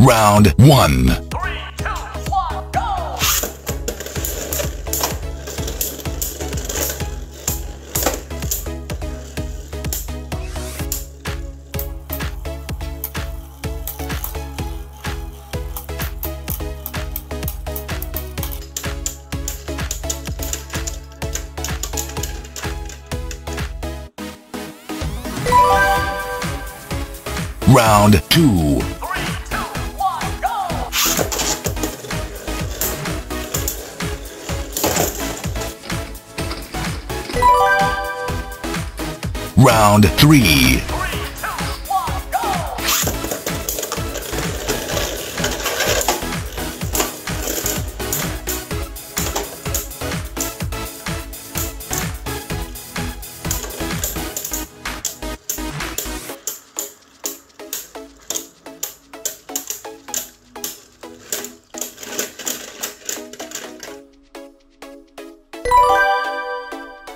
Round 1. Three, two, one! Round 2. Round 3. Three!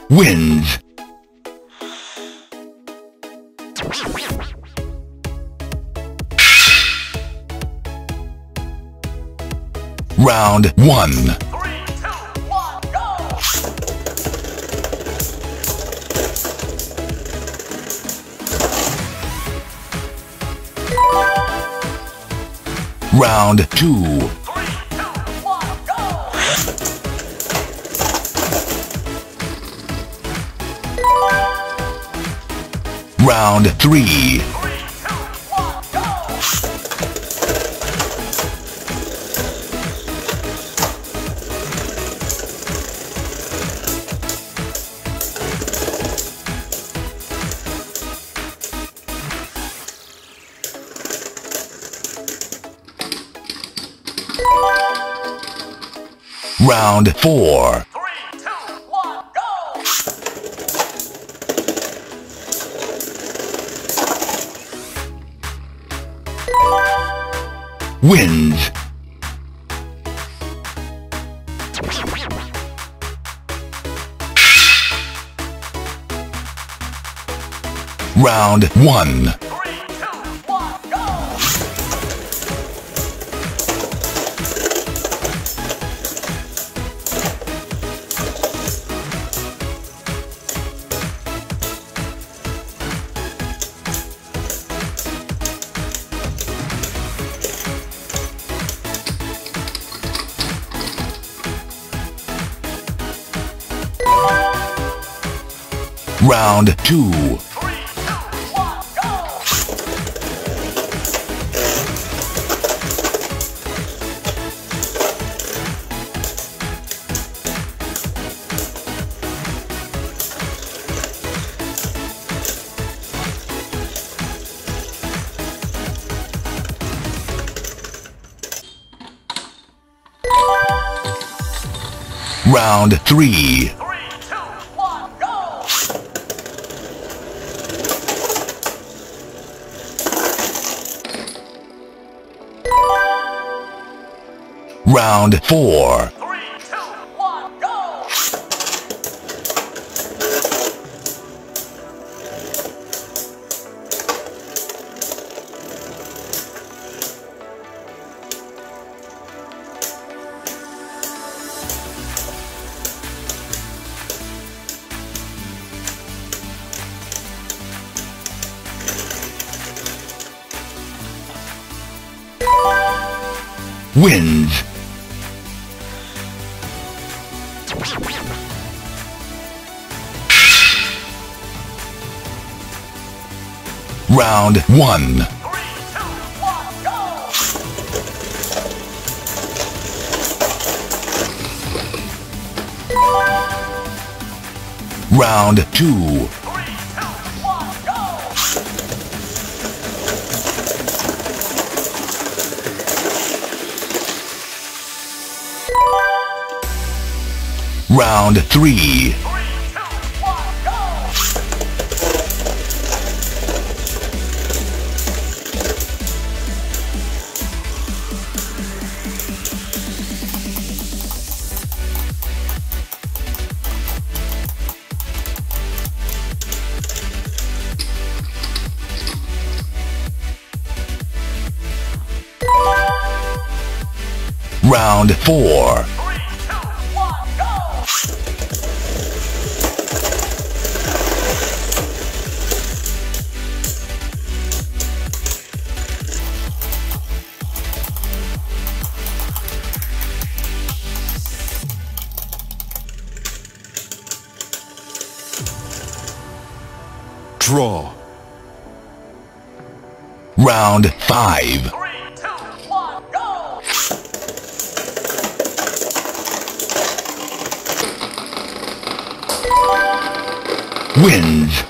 Wins. Round 1. Three, two, one, go! Round 2. Three, two, one, go! Round 3. Round 4. Three, two, one, go! Wins. Round 1. Round 2. Three, two! Round 3. Round 4. Three, two, one, go! Wins. Round 1. Three, two, one! Round 2. Three, two! Round Three, Round 4. Three, two, one, go! Draw. Round 5. Wins.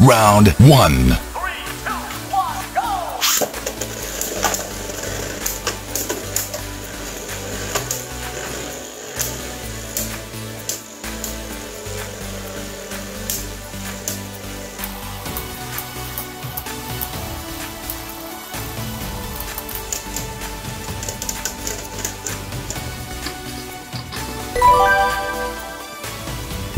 Round 1.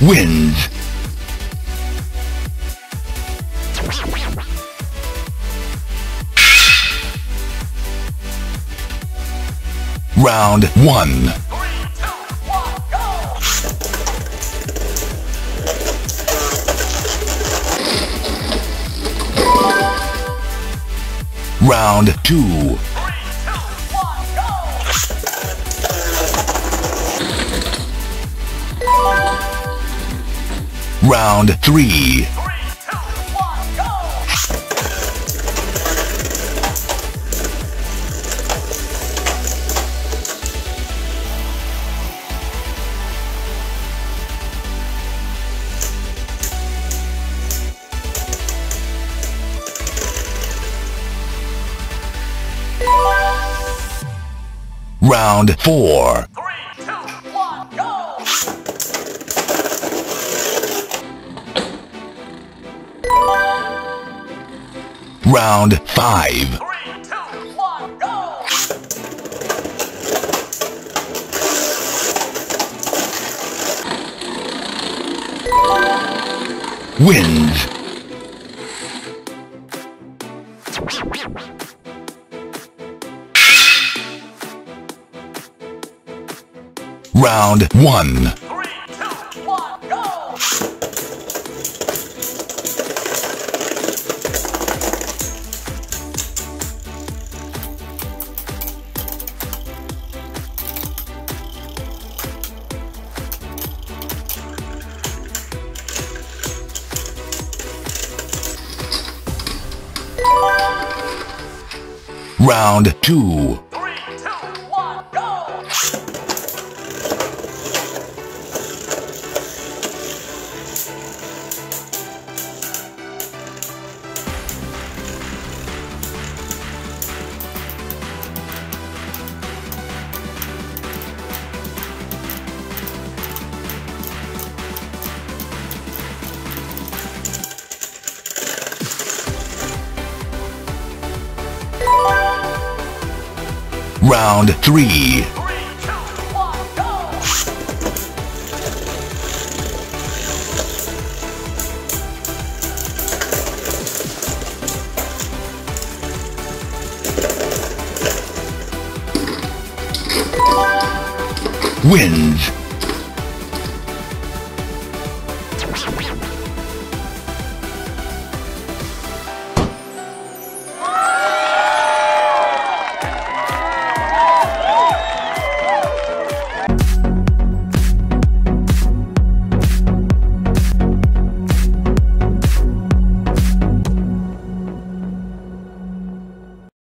Wins. Round 1. Three, two, one, go! Round 2. Round 3. Three, two, one, go! Round 4. Round 5. Three, two, one. Round 1. Round 2. Round 3. Three! Wins.